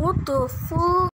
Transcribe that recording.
What the fuck?